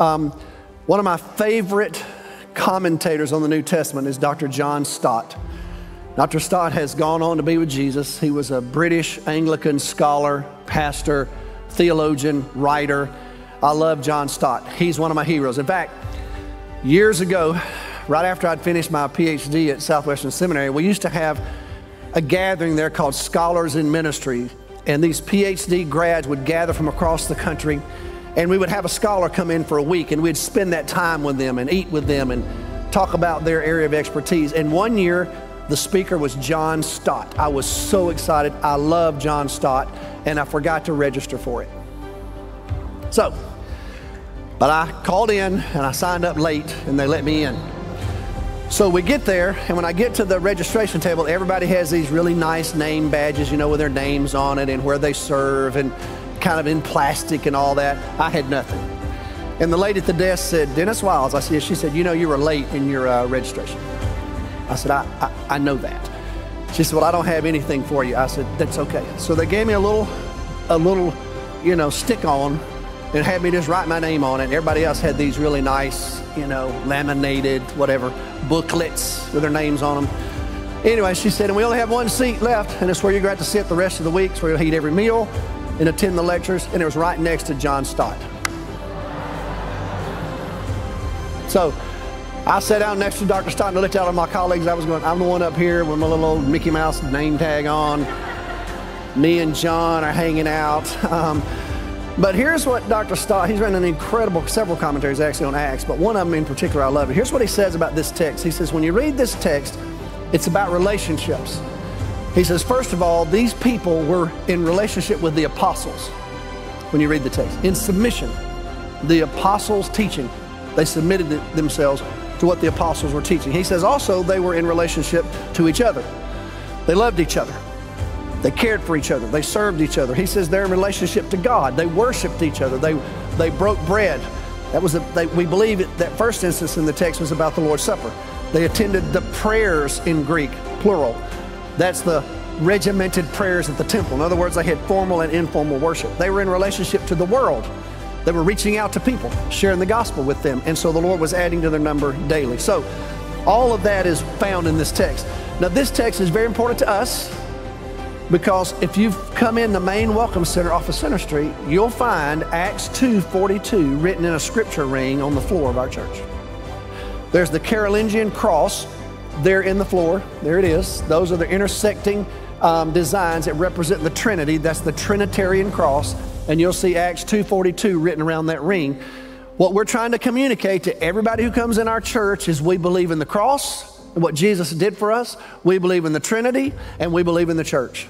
Um, one of my favorite commentators on the New Testament is Dr. John Stott. Dr. Stott has gone on to be with Jesus. He was a British Anglican scholar, pastor, theologian, writer. I love John Stott. He's one of my heroes. In fact, years ago, right after I'd finished my PhD at Southwestern Seminary, we used to have a gathering there called Scholars in Ministry. And these PhD grads would gather from across the country, and we would have a scholar come in for a week, and we'd spend that time with them and eat with them and talk about their area of expertise. And one year, the speaker was John Stott. I was so excited. I love John Stott, and I forgot to register for it. So, but I called in and I signed up late, and they let me in. So we get there, and when I get to the registration table, everybody has these really nice name badges, you know, with their names on it and where they serve and kind of in plastic and all that. I had nothing. And the lady at the desk said, Dennis Wiles. I said, she said, you know, you were late in your uh, registration. I said, I, I, I know that. She said, Well, I don't have anything for you. I said, That's okay. So they gave me a little, a little, you know, stick on and had me just write my name on it. And everybody else had these really nice, you know, laminated, whatever, booklets with their names on them. Anyway, she said, and we only have one seat left, and it's where you're going to sit the rest of the week. It's where you'll eat every meal and attend the lectures. And it was right next to John Stott. So I sat down next to Dr. Stott and looked out at my colleagues. I was going, I'm the one up here with my little old Mickey Mouse name tag on. Me and John are hanging out. Um, but here's what Dr. Stott, he's written an incredible, several commentaries actually on Acts, but one of them in particular I love it. Here's what he says about this text. He says, when you read this text, it's about relationships. He says, first of all, these people were in relationship with the apostles when you read the text, in submission. The apostles' teaching, they submitted themselves to what the apostles were teaching. He says also they were in relationship to each other. They loved each other. They cared for each other. They served each other. He says they're in relationship to God. They worshiped each other. They, they broke bread. That was a, they, we believe it, that first instance in the text was about the Lord's Supper. They attended the prayers in Greek, plural. That's the regimented prayers at the temple. In other words, they had formal and informal worship. They were in relationship to the world. They were reaching out to people, sharing the gospel with them. And so the Lord was adding to their number daily. So all of that is found in this text. Now, this text is very important to us because if you've come in the main welcome center off of Center Street, you'll find Acts 2.42 written in a scripture ring on the floor of our church. There's the Carolingian cross there in the floor. There it is. Those are the intersecting um, designs that represent the Trinity. That's the Trinitarian cross and you'll see Acts 2:42 written around that ring. What we're trying to communicate to everybody who comes in our church is we believe in the cross and what Jesus did for us. We believe in the Trinity and we believe in the church.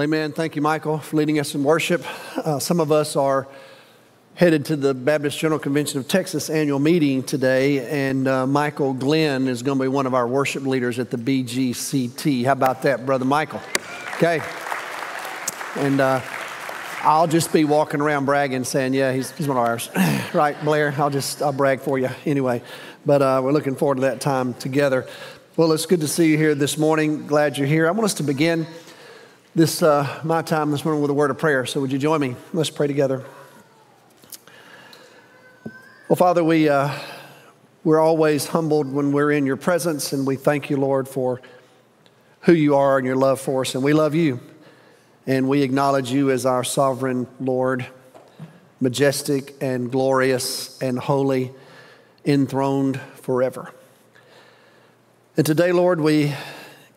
Amen. Thank you, Michael, for leading us in worship. Uh, some of us are headed to the Baptist General Convention of Texas annual meeting today, and uh, Michael Glenn is going to be one of our worship leaders at the BGCT. How about that, Brother Michael? Okay. And uh, I'll just be walking around bragging, saying, Yeah, he's, he's one of ours. right, Blair? I'll just I'll brag for you anyway. But uh, we're looking forward to that time together. Well, it's good to see you here this morning. Glad you're here. I want us to begin this uh, my time this morning with a word of prayer. So would you join me? Let's pray together. Well, Father, we uh, we're always humbled when we're in your presence, and we thank you, Lord, for who you are and your love for us, and we love you, and we acknowledge you as our sovereign Lord, majestic and glorious and holy, enthroned forever. And today, Lord, we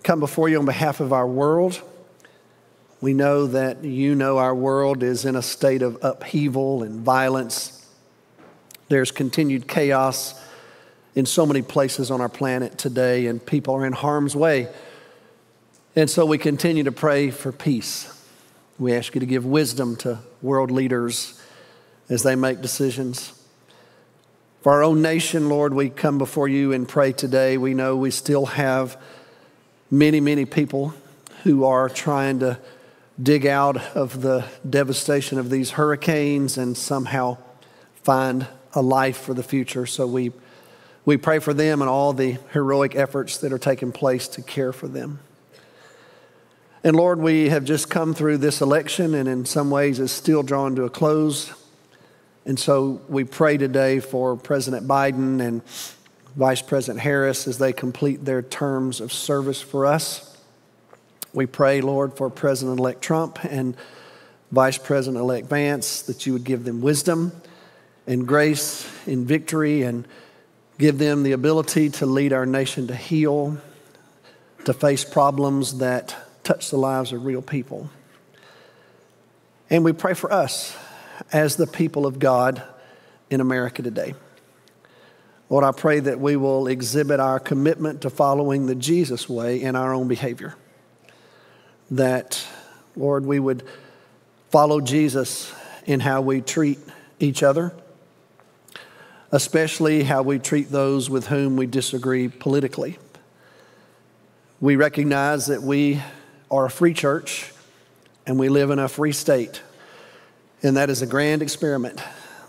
come before you on behalf of our world. We know that you know our world is in a state of upheaval and violence. There's continued chaos in so many places on our planet today, and people are in harm's way. And so we continue to pray for peace. We ask you to give wisdom to world leaders as they make decisions. For our own nation, Lord, we come before you and pray today. We know we still have many, many people who are trying to dig out of the devastation of these hurricanes and somehow find a life for the future. So we, we pray for them and all the heroic efforts that are taking place to care for them. And Lord, we have just come through this election, and in some ways it's still drawn to a close. And so we pray today for President Biden and Vice President Harris as they complete their terms of service for us. We pray, Lord, for President elect Trump and Vice President elect Vance that you would give them wisdom and grace in victory and give them the ability to lead our nation to heal, to face problems that touch the lives of real people. And we pray for us as the people of God in America today. Lord, I pray that we will exhibit our commitment to following the Jesus way in our own behavior. That, Lord, we would follow Jesus in how we treat each other, especially how we treat those with whom we disagree politically. We recognize that we are a free church and we live in a free state. And that is a grand experiment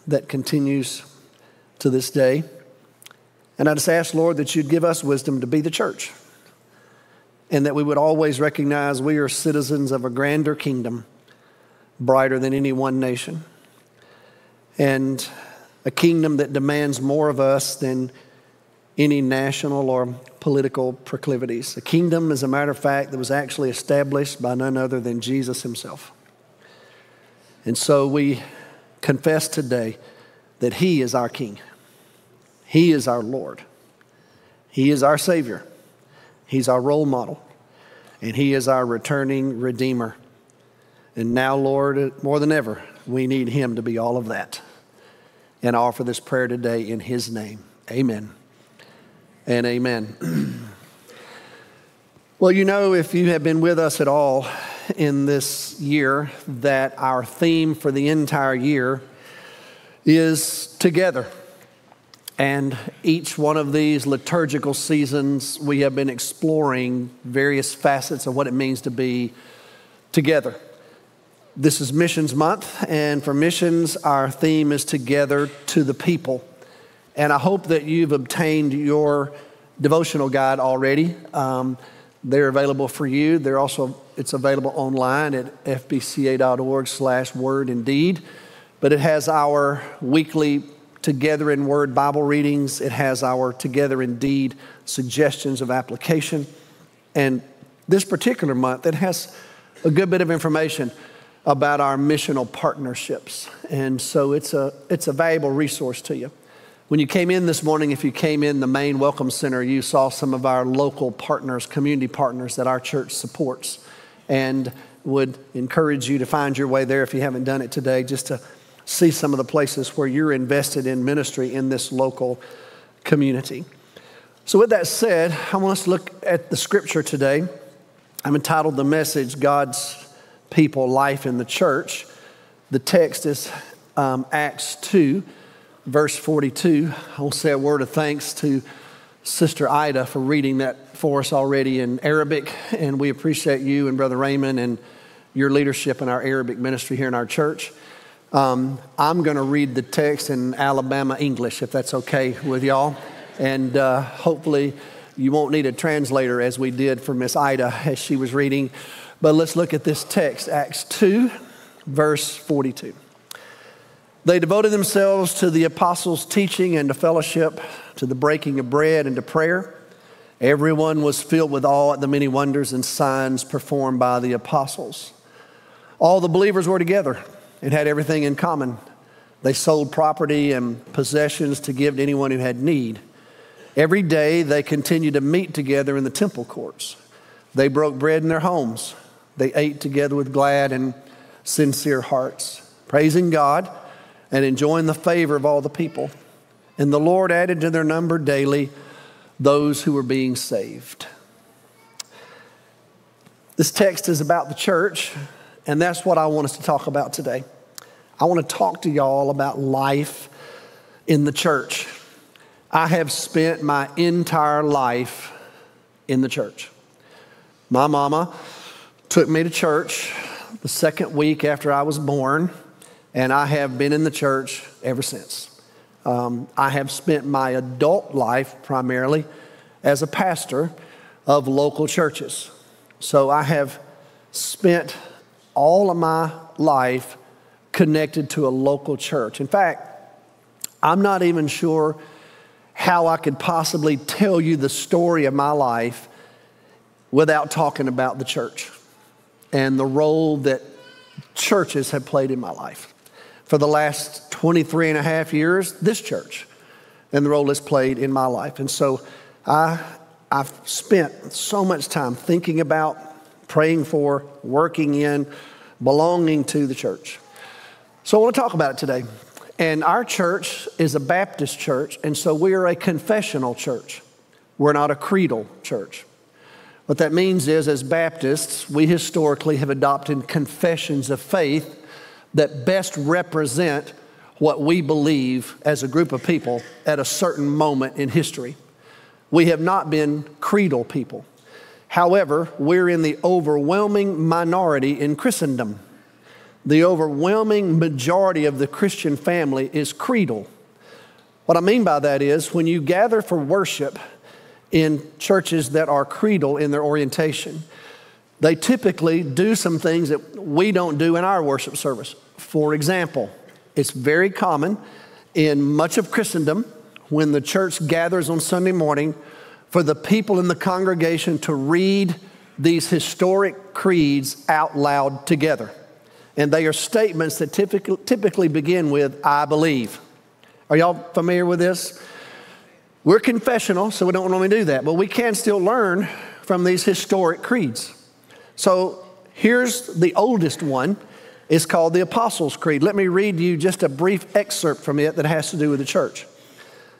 that continues to this day. And I just ask, Lord, that you'd give us wisdom to be the church and that we would always recognize we are citizens of a grander kingdom, brighter than any one nation, and a kingdom that demands more of us than any national or political proclivities. A kingdom, as a matter of fact, that was actually established by none other than Jesus himself. And so we confess today that He is our King, He is our Lord, He is our Savior, He's our role model, and He is our returning Redeemer. And now, Lord, more than ever, we need Him to be all of that. And I offer this prayer today in His name. Amen and amen. well, you know, if you have been with us at all, in this year that our theme for the entire year is together. And each one of these liturgical seasons, we have been exploring various facets of what it means to be together. This is Missions Month, and for missions, our theme is Together to the People. And I hope that you've obtained your devotional guide already. Um, they're available for you. They're also it's available online at fbca.org slash word indeed. But it has our weekly Together in Word Bible readings. It has our Together in Deed suggestions of application. And this particular month, it has a good bit of information about our missional partnerships. And so it's a, it's a valuable resource to you. When you came in this morning, if you came in the main welcome center, you saw some of our local partners, community partners that our church supports and would encourage you to find your way there if you haven't done it today, just to see some of the places where you're invested in ministry in this local community. So, with that said, I want us to look at the scripture today. I'm entitled the message God's People, Life in the Church. The text is um, Acts 2, verse 42. I will say a word of thanks to Sister Ida for reading that for us already in Arabic, and we appreciate you and Brother Raymond and your leadership in our Arabic ministry here in our church. Um, I'm going to read the text in Alabama English, if that's okay with y'all, and uh, hopefully you won't need a translator as we did for Miss Ida as she was reading. But let's look at this text, Acts 2, verse 42. They devoted themselves to the apostles' teaching and to fellowship, to the breaking of bread and to prayer. Everyone was filled with awe at the many wonders and signs performed by the apostles. All the believers were together and had everything in common. They sold property and possessions to give to anyone who had need. Every day they continued to meet together in the temple courts. They broke bread in their homes. They ate together with glad and sincere hearts, praising God and enjoying the favor of all the people. and the Lord added to their number daily those who were being saved. This text is about the church, and that's what I want us to talk about today. I want to talk to y'all about life in the church. I have spent my entire life in the church. My mama took me to church the second week after I was born, and I have been in the church ever since. Um, I have spent my adult life primarily as a pastor of local churches. So I have spent all of my life connected to a local church. In fact, I'm not even sure how I could possibly tell you the story of my life without talking about the church and the role that churches have played in my life. For the last 23 and a half years, this church and the role it's played in my life. And so I, I've spent so much time thinking about, praying for, working in, belonging to the church. So I want to talk about it today. And our church is a Baptist church, and so we are a confessional church. We're not a creedal church. What that means is, as Baptists, we historically have adopted confessions of faith that best represent what we believe as a group of people at a certain moment in history. We have not been creedal people. However, we're in the overwhelming minority in Christendom. The overwhelming majority of the Christian family is creedal. What I mean by that is when you gather for worship, in churches that are creedal in their orientation. They typically do some things that we don't do in our worship service. For example, it's very common in much of Christendom when the church gathers on Sunday morning for the people in the congregation to read these historic creeds out loud together. And they are statements that typically, typically begin with, I believe. Are y'all familiar with this? We're confessional, so we don't normally do that, but we can still learn from these historic creeds. So here's the oldest one. It's called the Apostles' Creed. Let me read you just a brief excerpt from it that has to do with the church.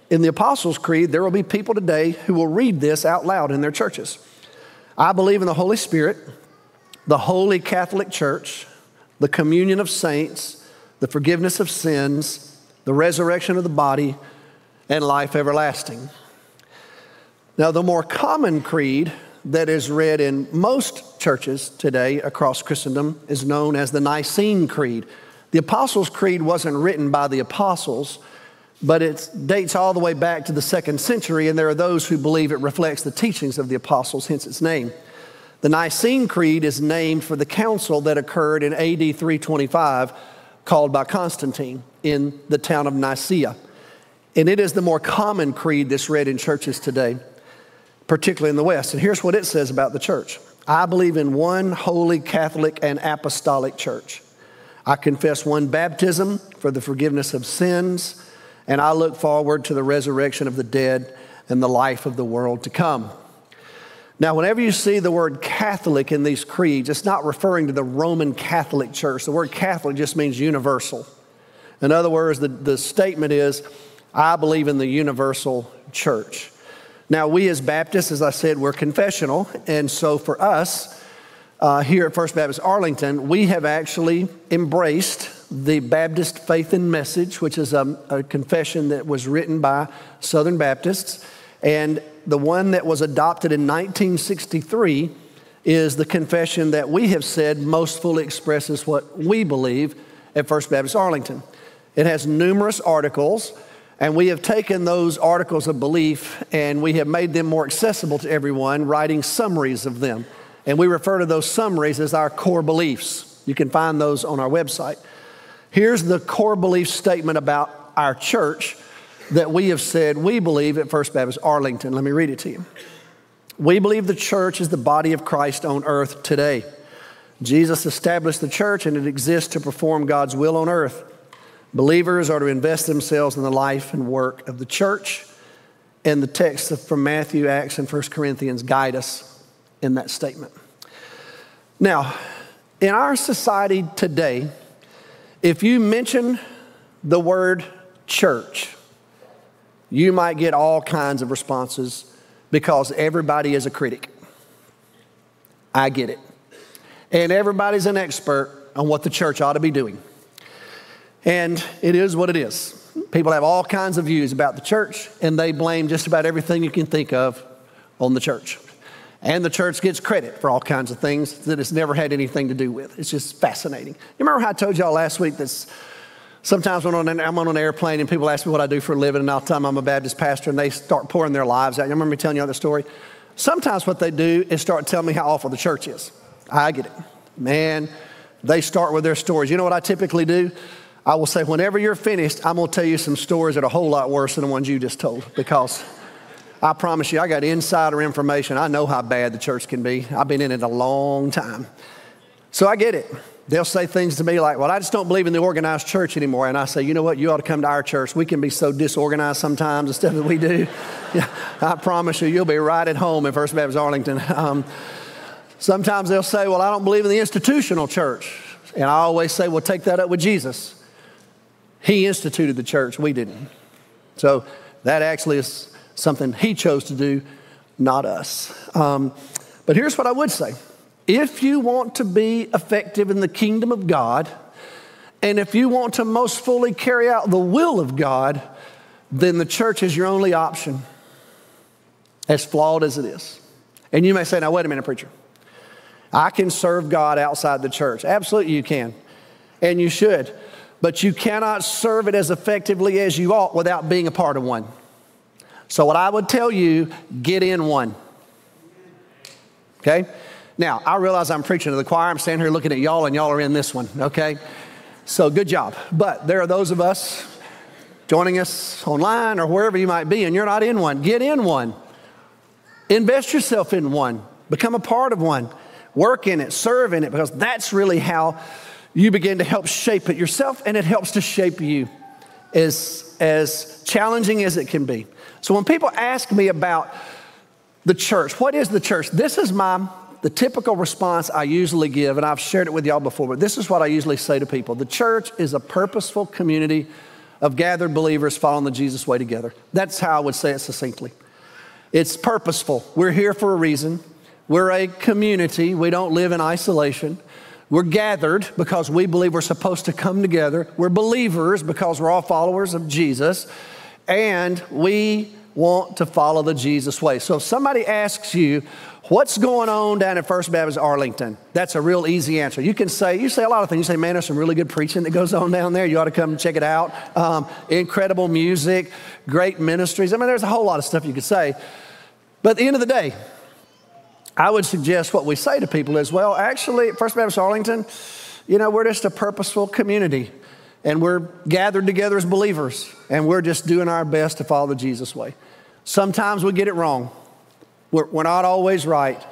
In the Apostles' Creed, there will be people today who will read this out loud in their churches. I believe in the Holy Spirit, the Holy Catholic Church, the communion of saints, the forgiveness of sins, the resurrection of the body, and life everlasting. Now, the more common creed that is read in most churches today across Christendom is known as the Nicene Creed. The Apostles' Creed wasn't written by the apostles, but it dates all the way back to the second century, and there are those who believe it reflects the teachings of the apostles, hence its name. The Nicene Creed is named for the council that occurred in AD 325, called by Constantine in the town of Nicaea. And it is the more common creed that's read in churches today, particularly in the West. And here's what it says about the church I believe in one holy Catholic and apostolic church. I confess one baptism for the forgiveness of sins, and I look forward to the resurrection of the dead and the life of the world to come. Now, whenever you see the word Catholic in these creeds, it's not referring to the Roman Catholic Church. The word Catholic just means universal. In other words, the, the statement is I believe in the universal church. Now, we as Baptists, as I said, we're confessional. And so for us uh, here at First Baptist Arlington, we have actually embraced the Baptist Faith and Message, which is a, a confession that was written by Southern Baptists. And the one that was adopted in 1963 is the confession that we have said most fully expresses what we believe at First Baptist Arlington. It has numerous articles. And we have taken those articles of belief and we have made them more accessible to everyone, writing summaries of them. And we refer to those summaries as our core beliefs. You can find those on our website. Here's the core belief statement about our church that we have said we believe at First Baptist Arlington. Let me read it to you. We believe the church is the body of Christ on earth today. Jesus established the church and it exists to perform God's will on earth. Believers are to invest themselves in the life and work of the church. And the texts from Matthew, Acts, and 1 Corinthians guide us in that statement. Now, in our society today, if you mention the word church, you might get all kinds of responses because everybody is a critic. I get it. And everybody's an expert on what the church ought to be doing. And it is what it is. People have all kinds of views about the church, and they blame just about everything you can think of on the church. And the church gets credit for all kinds of things that it's never had anything to do with. It's just fascinating. You remember how I told y'all last week that sometimes when I'm on an airplane and people ask me what I do for a living, and I'll tell them I'm a Baptist pastor, and they start pouring their lives out. You remember me telling you the story? Sometimes what they do is start telling me how awful the church is. I get it. Man, they start with their stories. You know what I typically do? I will say, whenever you're finished, I'm going to tell you some stories that are a whole lot worse than the ones you just told because I promise you, I got insider information. I know how bad the church can be. I've been in it a long time. So I get it. They'll say things to me like, Well, I just don't believe in the organized church anymore. And I say, You know what? You ought to come to our church. We can be so disorganized sometimes, the stuff that we do. yeah, I promise you, you'll be right at home in First Baptist Arlington. Um, sometimes they'll say, Well, I don't believe in the institutional church. And I always say, Well, take that up with Jesus. He instituted the church, we didn't. So that actually is something He chose to do, not us. Um, but here's what I would say if you want to be effective in the kingdom of God, and if you want to most fully carry out the will of God, then the church is your only option, as flawed as it is. And you may say, now, wait a minute, preacher. I can serve God outside the church. Absolutely, you can. And you should but you cannot serve it as effectively as you ought without being a part of one. So, what I would tell you, get in one. Okay? Now, I realize I'm preaching to the choir. I'm standing here looking at y'all, and y'all are in this one, okay? So, good job. But there are those of us joining us online or wherever you might be, and you're not in one. Get in one. Invest yourself in one. Become a part of one. Work in it, serve in it, because that's really how you begin to help shape it yourself and it helps to shape you as, as challenging as it can be. So when people ask me about the church, what is the church? This is my the typical response I usually give, and I've shared it with y'all before, but this is what I usually say to people. The church is a purposeful community of gathered believers following the Jesus way together. That's how I would say it succinctly. It's purposeful. We're here for a reason. We're a community. We don't live in isolation. We're gathered because we believe we're supposed to come together. We're believers because we're all followers of Jesus. And we want to follow the Jesus way. So if somebody asks you, What's going on down at First Baptist Arlington? That's a real easy answer. You can say, you say a lot of things. You say, man, there's some really good preaching that goes on down there. You ought to come check it out. Um, incredible music, great ministries. I mean, there's a whole lot of stuff you could say. But at the end of the day, I would suggest what we say to people is, well, actually, First Baptist Arlington, you know, we're just a purposeful community and we're gathered together as believers and we're just doing our best to follow the Jesus way. Sometimes we get it wrong. We're, we're not always right,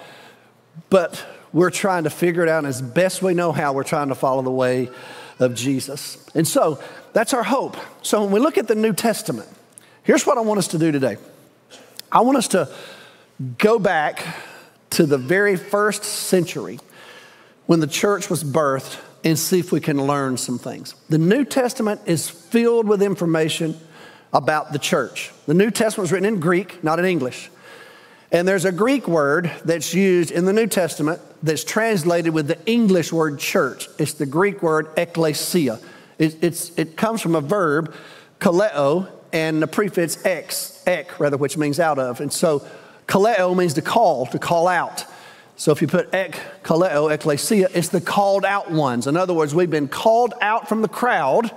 but we're trying to figure it out as best we know how, we're trying to follow the way of Jesus. And so that's our hope. So when we look at the New Testament, here's what I want us to do today I want us to go back to the very first century when the church was birthed and see if we can learn some things. The New Testament is filled with information about the church. The New Testament was written in Greek, not in English. And there's a Greek word that's used in the New Testament that's translated with the English word church. It's the Greek word ekklesia. It, it comes from a verb, kaleo, and the prefix ex, ek, rather, which means out of. And so Kaleo means to call, to call out. So if you put ek, kaleo, ecclesia, it's the called out ones. In other words, we've been called out from the crowd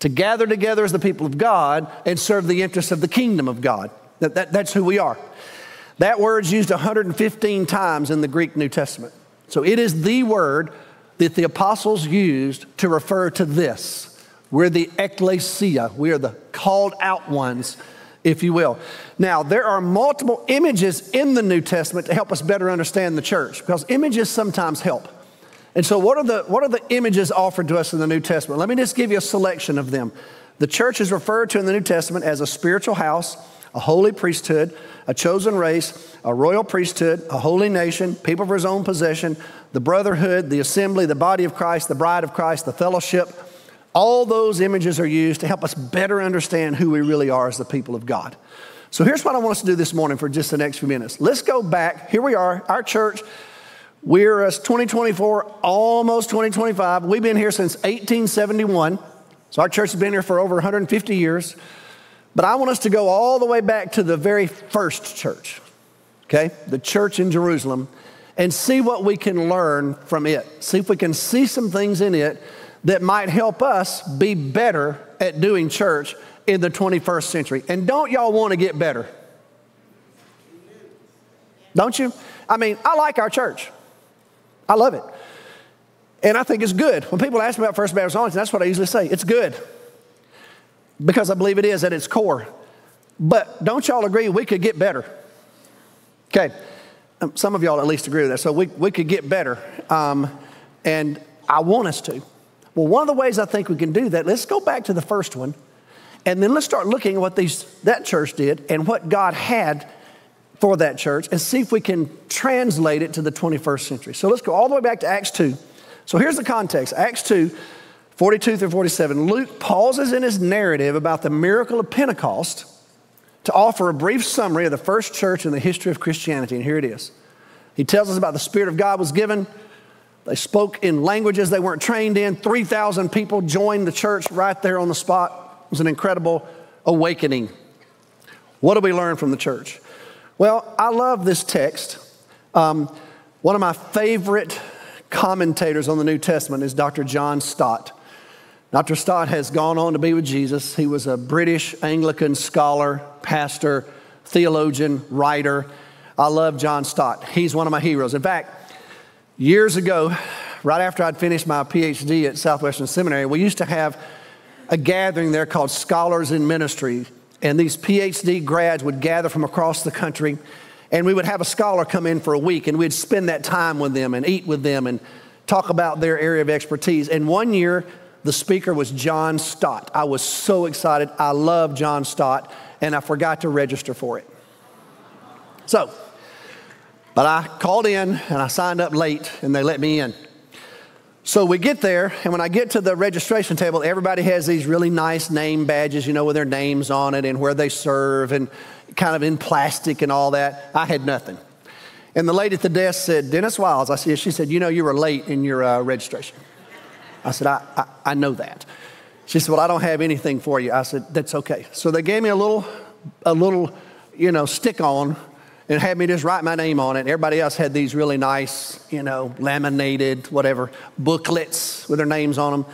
to gather together as the people of God and serve the interests of the kingdom of God. That, that, that's who we are. That word's used 115 times in the Greek New Testament. So it is the word that the apostles used to refer to this. We're the ecclesia, we are the called out ones if you will. Now, there are multiple images in the New Testament to help us better understand the church because images sometimes help. And so, what are, the, what are the images offered to us in the New Testament? Let me just give you a selection of them. The church is referred to in the New Testament as a spiritual house, a holy priesthood, a chosen race, a royal priesthood, a holy nation, people for his own possession, the brotherhood, the assembly, the body of Christ, the bride of Christ, the fellowship, All those images are used to help us better understand who we really are as the people of God. So here's what I want us to do this morning for just the next few minutes. Let's go back. Here we are, our church. We're as 2024, almost 2025. We've been here since 1871. So our church has been here for over 150 years. But I want us to go all the way back to the very first church, okay? The church in Jerusalem, and see what we can learn from it. See if we can see some things in it that might help us be better at doing church in the 21st century. And don't y'all want to get better? Don't you? I mean, I like our church. I love it. And I think it's good. When people ask me about First Baptist Arlington, that's what I usually say. It's good. Because I believe it is at its core. But don't y'all agree we could get better? Okay. Um, some of y'all at least agree with that. So we, we could get better. Um, and I want us to. Well, one of the ways I think we can do that, let's go back to the first one. And then let's start looking at what these, that church did and what God had for that church and see if we can translate it to the 21st century. So let's go all the way back to Acts 2. So here's the context Acts 2, 42 through 47. Luke pauses in his narrative about the miracle of Pentecost to offer a brief summary of the first church in the history of Christianity. And here it is. He tells us about the Spirit of God was given. They spoke in languages they weren't trained in. 3,000 people joined the church right there on the spot. It was an incredible awakening. What do we learn from the church? Well, I love this text. Um, one of my favorite commentators on the New Testament is Dr. John Stott. Dr. Stott has gone on to be with Jesus. He was a British Anglican scholar, pastor, theologian, writer. I love John Stott. He's one of my heroes. In fact, years ago, right after I'd finished my PhD at Southwestern Seminary, we used to have a gathering there called Scholars in Ministry. And these PhD grads would gather from across the country, and we would have a scholar come in for a week, and we'd spend that time with them and eat with them and talk about their area of expertise. And one year, the speaker was John Stott. I was so excited. I love John Stott, and I forgot to register for it. So, but I called in and I signed up late, and they let me in. So we get there, and when I get to the registration table, everybody has these really nice name badges, you know, with their names on it and where they serve and kind of in plastic and all that. I had nothing. And the lady at the desk said, Dennis Wiles. I said, she said, you know, you were late in your uh, registration. I said, I, I, I know that. She said, well, I don't have anything for you. I said, that's okay. So they gave me a little, a little, you know, stick on and had me just write my name on it. Everybody else had these really nice, you know, laminated, whatever, booklets with their names on them.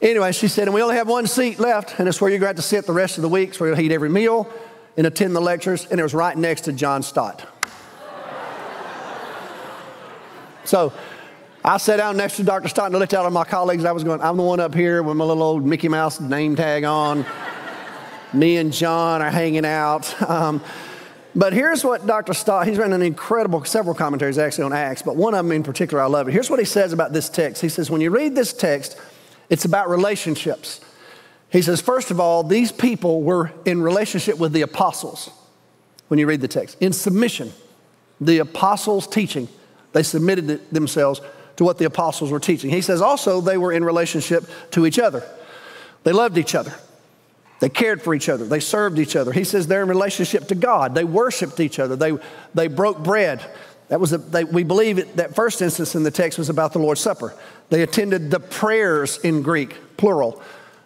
Anyway, she said, and we only have one seat left, and it's where you're going to have to sit the rest of the week, where you'll eat every meal and attend the lectures, and it was right next to John Stott. so I sat down next to Dr. Stott and I looked out at my colleagues. I was going, I'm the one up here with my little old Mickey Mouse name tag on. Me and John are hanging out. Um, but here's what Dr. Stott, he's written an incredible, several commentaries actually on Acts, but one of them in particular I love it. Here's what he says about this text. He says, when you read this text, it's about relationships. He says, first of all, these people were in relationship with the apostles when you read the text, in submission. The apostles' teaching, they submitted themselves to what the apostles were teaching. He says also they were in relationship to each other, they loved each other. They cared for each other. They served each other. He says they're in relationship to God. They worshiped each other. They, they broke bread. That was a, they, we believe that first instance in the text was about the Lord's Supper. They attended the prayers in Greek, plural.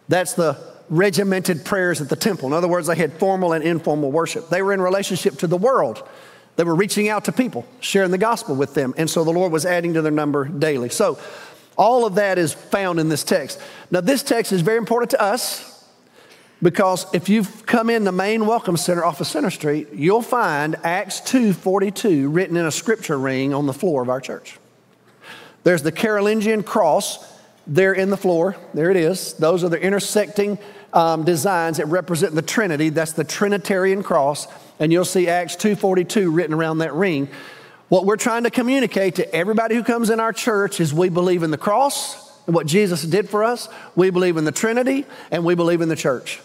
That's the regimented prayers at the temple. In other words, they had formal and informal worship. They were in relationship to the world. They were reaching out to people, sharing the gospel with them. And so the Lord was adding to their number daily. So all of that is found in this text. Now, this text is very important to us because if you've come in the main welcome center off of Center Street, you'll find Acts 2:42 written in a scripture ring on the floor of our church. There's the Carolingian cross there in the floor. There it is. Those are the intersecting um, designs that represent the Trinity. That's the Trinitarian cross, and you'll see Acts 2:42 written around that ring. What we're trying to communicate to everybody who comes in our church is we believe in the cross what Jesus did for us. We believe in the Trinity and we believe in the church.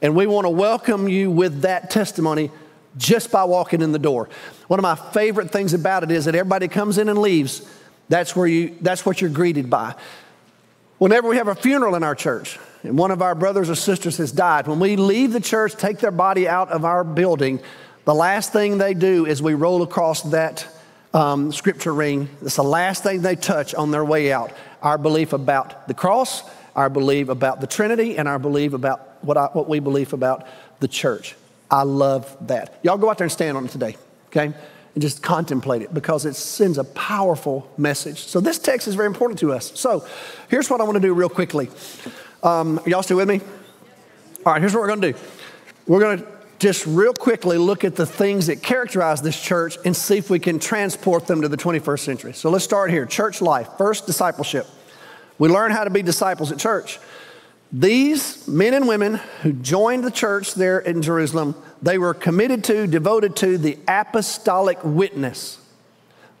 And we want to welcome you with that testimony just by walking in the door. One of my favorite things about it is that everybody comes in and leaves. That's where you that's what you're greeted by. Whenever we have a funeral in our church and one of our brothers or sisters has died, when we leave the church, take their body out of our building, the last thing they do is we roll across that um, scripture ring. It's the last thing they touch on their way out. Our belief about the cross, our belief about the Trinity, and our belief about what, I, what we believe about the church. I love that. Y'all go out there and stand on it today, okay? And just contemplate it because it sends a powerful message. So, this text is very important to us. So, here's what I want to do real quickly. Um, y'all still with me? All right, here's what we're going to do. We're going to just real quickly look at the things that characterize this church and see if we can transport them to the 21st century. So, let's start here. Church life. First, discipleship. We learn how to be disciples at church. These men and women who joined the church there in Jerusalem, they were committed to, devoted to the apostolic witness,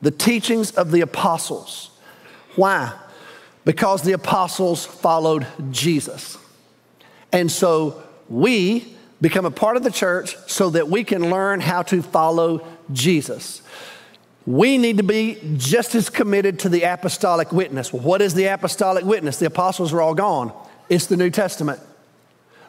the teachings of the apostles. Why? Because the apostles followed Jesus. And so we become a part of the church so that we can learn how to follow Jesus. We need to be just as committed to the apostolic witness. Well, what is the apostolic witness? The apostles are all gone. It's the New Testament.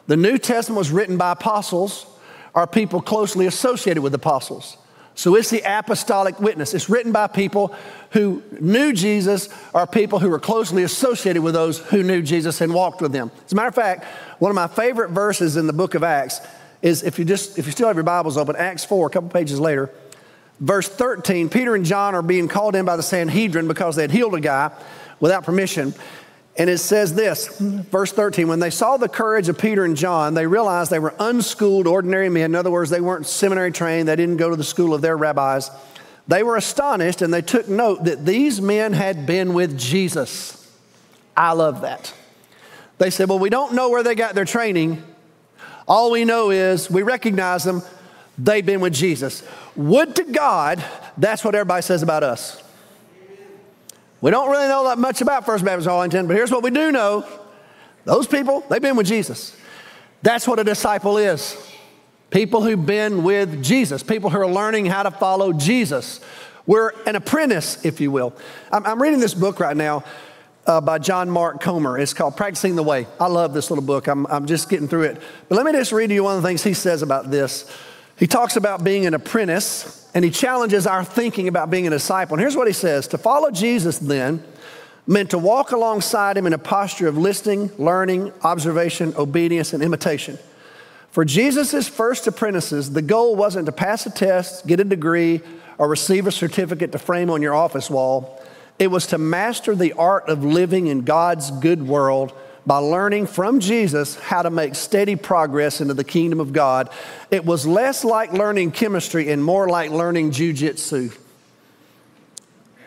The New Testament was written by apostles or people closely associated with apostles. So it's the apostolic witness. It's written by people who knew Jesus or people who were closely associated with those who knew Jesus and walked with them. As a matter of fact, one of my favorite verses in the book of Acts is if you just if you still have your Bibles open, Acts 4, a couple pages later, verse 13, Peter and John are being called in by the Sanhedrin because they had healed a guy without permission. And it says this, verse 13, when they saw the courage of Peter and John, they realized they were unschooled, ordinary men. In other words, they weren't seminary trained, they didn't go to the school of their rabbis. They were astonished and they took note that these men had been with Jesus. I love that. They said, Well, we don't know where they got their training. All we know is we recognize them, they've been with Jesus. Would to God, that's what everybody says about us. We don't really know that much about First Baptist Arlington, but here's what we do know those people, they've been with Jesus. That's what a disciple is. People who've been with Jesus, people who are learning how to follow Jesus. We're an apprentice, if you will. I'm, I'm reading this book right now uh, by John Mark Comer. It's called Practicing the Way. I love this little book. I'm, I'm just getting through it. But let me just read you one of the things he says about this. He talks about being an apprentice and he challenges our thinking about being a disciple. And here's what he says To follow Jesus, then, meant to walk alongside him in a posture of listening, learning, observation, obedience, and imitation. For Jesus' first apprentices, the goal wasn't to pass a test, get a degree, or receive a certificate to frame on your office wall. It was to master the art of living in God's good world by learning from Jesus how to make steady progress into the kingdom of God. It was less like learning chemistry and more like learning jujitsu.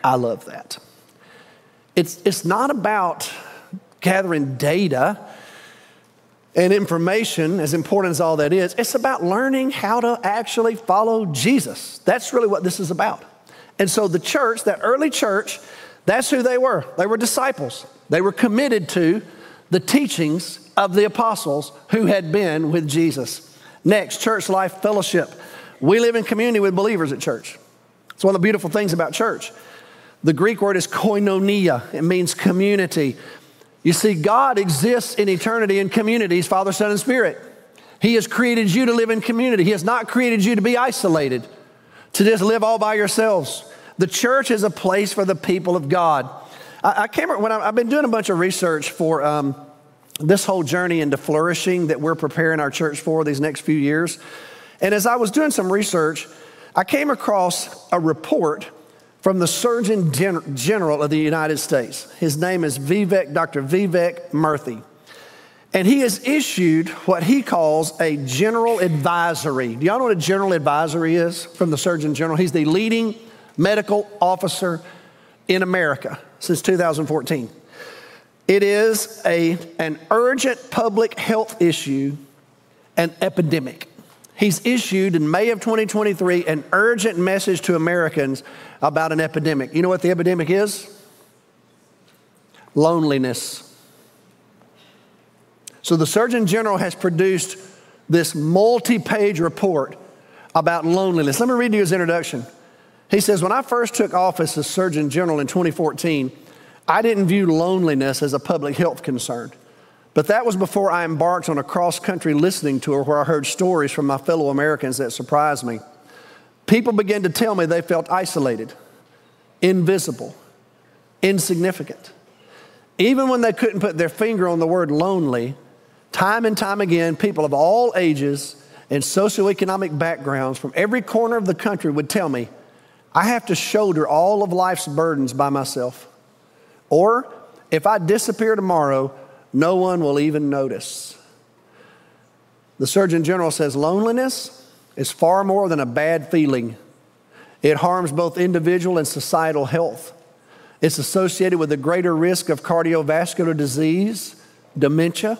I love that. It's, it's not about gathering data and information, as important as all that is. It's about learning how to actually follow Jesus. That's really what this is about. And so the church, that early church, that's who they were. They were disciples. They were committed to the teachings of the apostles who had been with Jesus. Next, church life fellowship. We live in community with believers at church. It's one of the beautiful things about church. The Greek word is koinonia, it means community. You see, God exists in eternity in communities, Father, Son, and Spirit. He has created you to live in community. He has not created you to be isolated, to just live all by yourselves. The church is a place for the people of God. I, I came when I, have been doing a bunch of research for um, this whole journey into flourishing that we're preparing our church for these next few years. And as I was doing some research, I came across a report from the Surgeon General of the United States. His name is Vivek, Dr. Vivek Murthy. And he has issued what he calls a general advisory. Do y'all know what a general advisory is from the Surgeon General? He's the leading medical officer in America since 2014. It is a, an urgent public health issue, an epidemic. He's issued in May of 2023 an urgent message to Americans about an epidemic. You know what the epidemic is? Loneliness. So the Surgeon General has produced this multi page report about loneliness. Let me read you his introduction. He says, When I first took office as Surgeon General in 2014, I didn't view loneliness as a public health concern. But that was before I embarked on a cross country listening tour where I heard stories from my fellow Americans that surprised me. People began to tell me they felt isolated, invisible, insignificant. Even when they couldn't put their finger on the word lonely, time and time again, people of all ages and socioeconomic backgrounds from every corner of the country would tell me, I have to shoulder all of life's burdens by myself. Or if I disappear tomorrow, no one will even notice. The Surgeon General says loneliness is far more than a bad feeling. It harms both individual and societal health. It's associated with a greater risk of cardiovascular disease, dementia,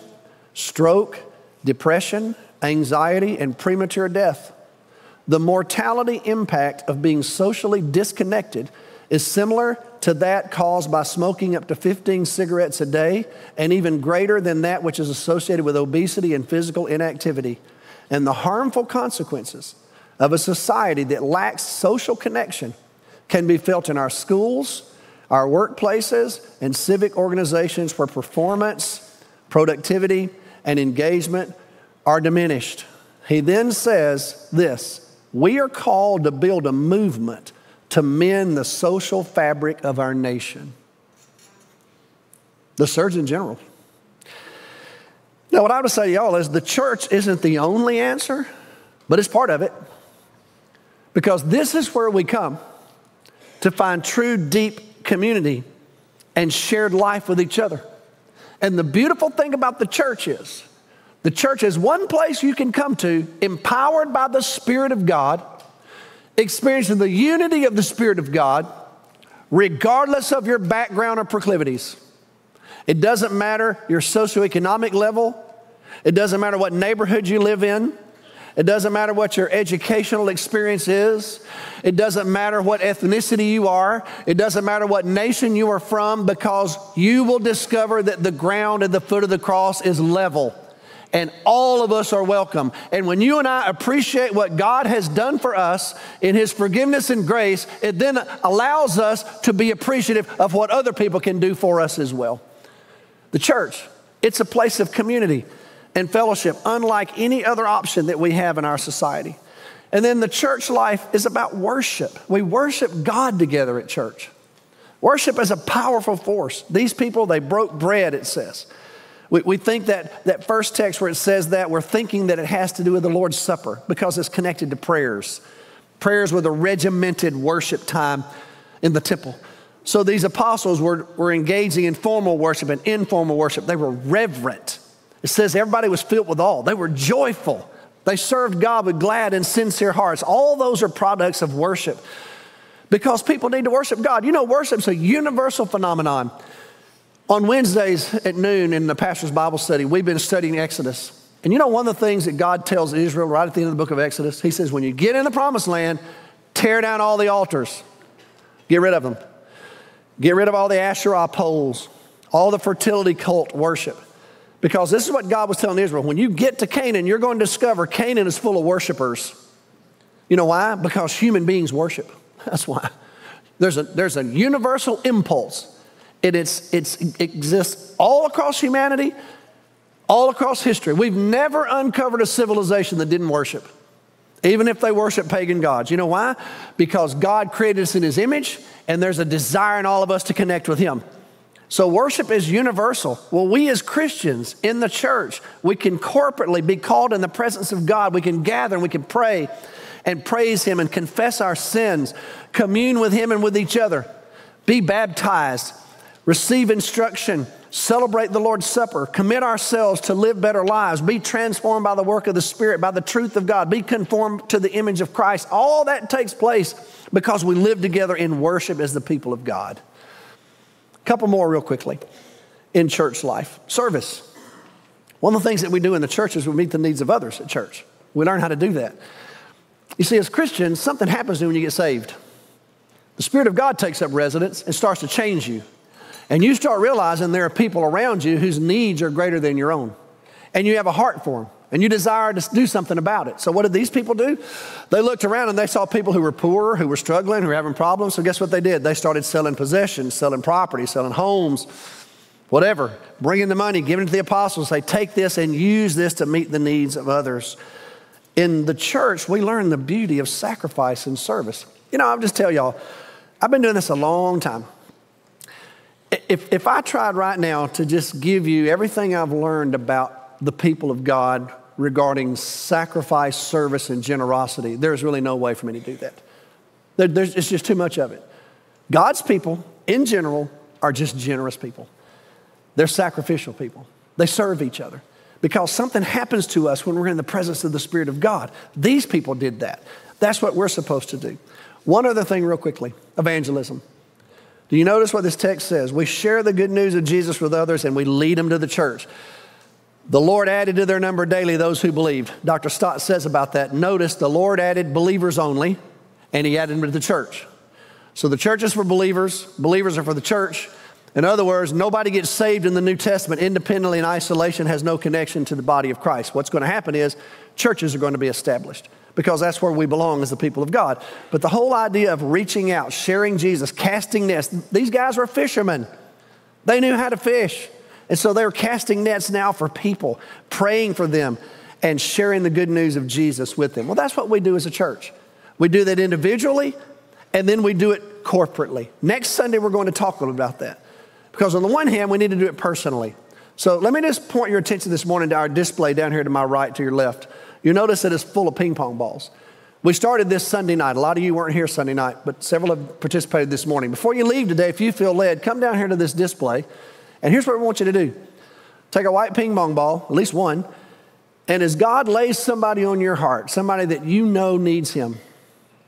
stroke, depression, anxiety, and premature death. The mortality impact of being socially disconnected is similar to that caused by smoking up to 15 cigarettes a day, and even greater than that which is associated with obesity and physical inactivity. And the harmful consequences of a society that lacks social connection can be felt in our schools, our workplaces, and civic organizations where performance, productivity, and engagement are diminished. He then says this We are called to build a movement to mend the social fabric of our nation. The Surgeon General. Now, what I would say to y'all is the church isn't the only answer, but it's part of it. Because this is where we come to find true, deep community and shared life with each other. And the beautiful thing about the church is the church is one place you can come to, empowered by the Spirit of God, experiencing the unity of the Spirit of God, regardless of your background or proclivities. It doesn't matter your socioeconomic level, it doesn't matter what neighborhood you live in. It doesn't matter what your educational experience is. It doesn't matter what ethnicity you are. It doesn't matter what nation you are from because you will discover that the ground at the foot of the cross is level and all of us are welcome. And when you and I appreciate what God has done for us in His forgiveness and grace, it then allows us to be appreciative of what other people can do for us as well. The church, it's a place of community and fellowship, unlike any other option that we have in our society. And then the church life is about worship. We worship God together at church. Worship is a powerful force. These people, they broke bread, it says. We, we think that that first text where it says that, we're thinking that it has to do with the Lord's Supper because it's connected to prayers. Prayers were the regimented worship time in the temple. So these apostles were, were engaging in formal worship and informal worship. They were reverent. It says everybody was filled with awe. They were joyful. They served God with glad and sincere hearts. All those are products of worship because people need to worship God. You know, worship's a universal phenomenon. On Wednesdays at noon in the pastor's Bible study, we've been studying Exodus. And you know, one of the things that God tells Israel right at the end of the book of Exodus, He says, when you get in the promised land, tear down all the altars, get rid of them, get rid of all the Asherah poles, all the fertility cult worship. Because this is what God was telling Israel. When you get to Canaan, you're going to discover Canaan is full of worshipers. You know why? Because human beings worship. That's why. There's a, there's a universal impulse it, it's, it's, it exists all across humanity, all across history. We've never uncovered a civilization that didn't worship, even if they worship pagan gods. You know why? Because God created us in His image, and there's a desire in all of us to connect with Him. So worship is universal. Well, we as Christians in the church, we can corporately be called in the presence of God. We can gather and we can pray and praise Him and confess our sins, commune with Him and with each other, be baptized, receive instruction, celebrate the Lord's Supper, commit ourselves to live better lives, be transformed by the work of the Spirit, by the truth of God, be conformed to the image of Christ. All that takes place because we live together in worship as the people of God. A couple more, real quickly, in church life service. One of the things that we do in the church is we meet the needs of others at church. We learn how to do that. You see, as Christians, something happens to you when you get saved. The Spirit of God takes up residence and starts to change you. And you start realizing there are people around you whose needs are greater than your own. And you have a heart for them. and you desire to do something about it. So, what did these people do? They looked around and they saw people who were poor, who were struggling, who were having problems. So, guess what they did? They started selling possessions, selling property, selling homes, whatever, bringing the money, giving it to the apostles. Say, take this and use this to meet the needs of others. In the church, we learn the beauty of sacrifice and service. You know, I'll just tell y'all, I've been doing this a long time. If, if I tried right now to just give you everything I've learned about the people of God regarding sacrifice, service, and generosity, there's really no way for me to do that. There, it's just too much of it. God's people, in general, are just generous people. They're sacrificial people. They serve each other because something happens to us when we're in the presence of the Spirit of God. These people did that. That's what we're supposed to do. One other thing, real quickly evangelism. Do you notice what this text says? We share the good news of Jesus with others and we lead them to the church. The Lord added to their number daily those who believed. Dr. Stott says about that. Notice the Lord added believers only, and He added them to the church. So the church is for believers, believers are for the church. In other words, nobody gets saved in the New Testament independently in isolation, has no connection to the body of Christ. What's going to happen is churches are going to be established because that's where we belong as the people of God. But the whole idea of reaching out, sharing Jesus, casting nets, these guys were fishermen. They knew how to fish. And so they were casting nets now for people, praying for them, and sharing the good news of Jesus with them. Well, that's what we do as a church. We do that individually, and then we do it corporately. Next Sunday, we're going to talk a little about that. Because on the one hand, we need to do it personally. So let me just point your attention this morning to our display down here to my right, to your left. You notice that it's full of ping pong balls. We started this Sunday night. A lot of you weren't here Sunday night, but several have participated this morning. Before you leave today, if you feel led, come down here to this display. And here's what we want you to do take a white ping pong ball, at least one, and as God lays somebody on your heart, somebody that you know needs Him,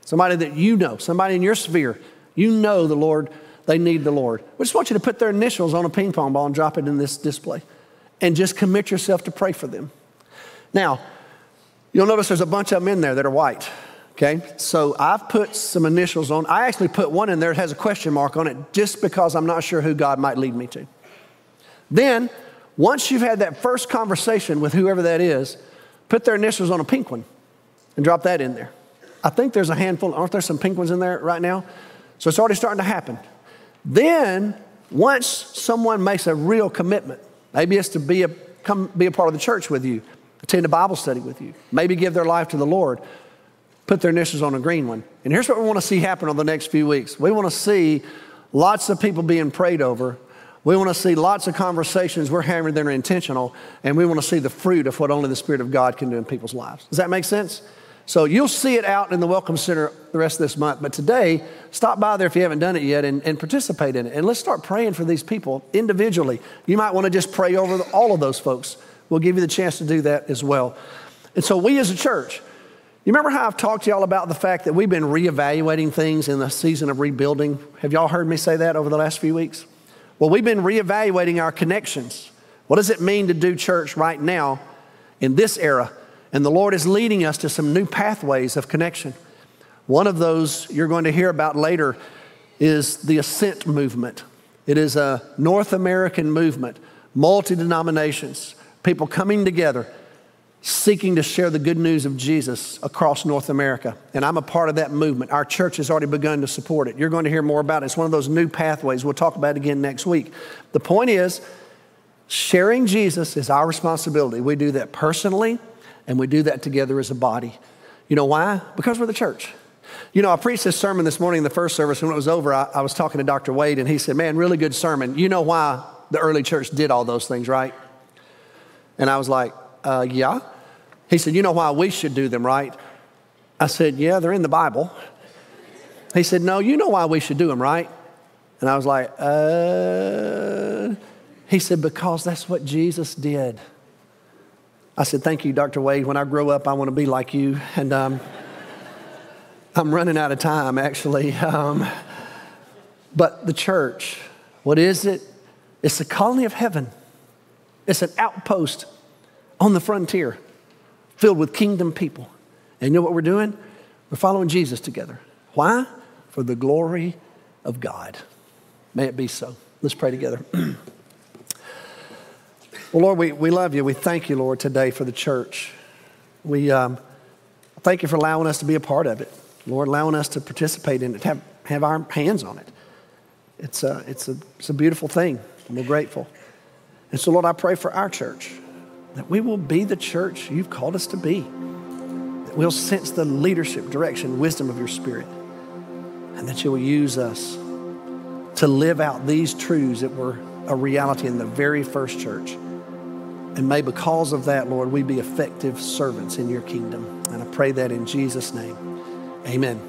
somebody that you know, somebody in your sphere, you know the Lord, they need the Lord. We just want you to put their initials on a ping pong ball and drop it in this display and just commit yourself to pray for them. Now, You'll notice there's a bunch of them in there that are white. Okay, so I've put some initials on. I actually put one in there that has a question mark on it just because I'm not sure who God might lead me to. Then, once you've had that first conversation with whoever that is, put their initials on a pink one and drop that in there. I think there's a handful, aren't there some pink ones in there right now? So it's already starting to happen. Then, once someone makes a real commitment, maybe it's to be a, come be a part of the church with you, attend a Bible study with you, maybe give their life to the Lord, put their initials on a green one. And here's what we want to see happen over the next few weeks we want to see lots of people being prayed over. We want to see lots of conversations we're having that are intentional, and we want to see the fruit of what only the Spirit of God can do in people's lives. Does that make sense? So you'll see it out in the Welcome Center the rest of this month. But today, stop by there if you haven't done it yet and, and participate in it. And let's start praying for these people individually. You might want to just pray over all of those folks We'll give you the chance to do that as well. And so, we as a church, you remember how I've talked to y'all about the fact that we've been reevaluating things in the season of rebuilding? Have y'all heard me say that over the last few weeks? Well, we've been reevaluating our connections. What does it mean to do church right now in this era? And the Lord is leading us to some new pathways of connection. One of those you're going to hear about later is the Ascent movement. It is a North American movement, multi denominations people coming together seeking to share the good news of Jesus across North America. And I'm a part of that movement. Our church has already begun to support it. You're going to hear more about it. It's one of those new pathways. We'll talk about it again next week. The point is, sharing Jesus is our responsibility. We do that personally, and we do that together as a body. You know why? Because we're the church. You know, I preached this sermon this morning in the first service. When it was over, I, I was talking to Dr. Wade, and he said, Man, really good sermon. You know why the early church did all those things, right? And I was like, uh, Yeah. He said, You know why we should do them, right? I said, Yeah, they're in the Bible. He said, No, you know why we should do them, right? And I was like, Uh. He said, Because that's what Jesus did. I said, Thank you, Dr. Wade. When I grow up, I want to be like you. And um, I'm running out of time, actually. Um, but the church, what is it? It's the colony of heaven. It's an outpost on the frontier filled with kingdom people. And you know what we're doing? We're following Jesus together. Why? For the glory of God. May it be so. Let's pray together. Well, Lord, we, we love you. We thank you, Lord, today for the church. We um, thank you for allowing us to be a part of it. Lord, allowing us to participate in it, have, have our hands on it. It's a, it's, a, it's a beautiful thing, and we're grateful. And so, Lord, I pray for our church that we will be the church you've called us to be, that we'll sense the leadership, direction, wisdom of your Spirit, and that you will use us to live out these truths that were a reality in the very first church. And may because of that, Lord, we be effective servants in your kingdom. And I pray that in Jesus' name. Amen.